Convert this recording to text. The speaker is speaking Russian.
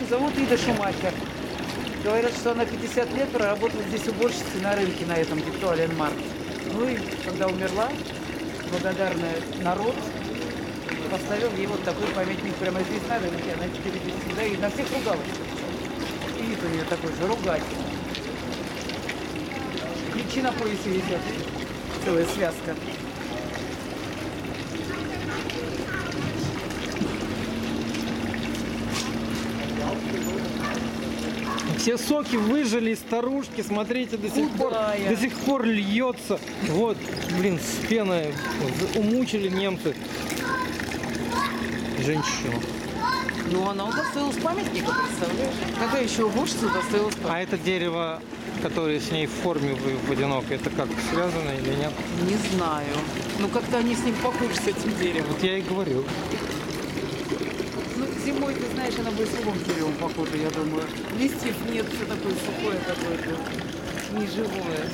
Зовут Ида Шумахер. Говорят, что она 50 лет проработала здесь уборщицей на рынке на этом Викториан Марк. Ну и когда умерла, благодарный народ поставил ей вот такой памятник прямо здесь на рынке. Она теперь здесь всегда и на всех ругалась. И вид у нее такой же, ругатель. Ключи на поясе висят. Целая связка. Все соки выжили из старушки, смотрите, до сих пор, до сих пор льется. Вот, блин, с пеной умучили немцы женщину. Ну, она удостоилась памятника, представляешь? Какая еще уборщица удостоилась памятника? А это дерево, которое с ней в форме в, в одинокой, это как связано или нет? Не знаю. Ну, как-то они с ним похожи, с этим деревом. Вот я и говорю. Зимой, ты знаешь, она будет с любым деревом похожа, я думаю. Листьев нет, все такое сухое какое-то, неживое.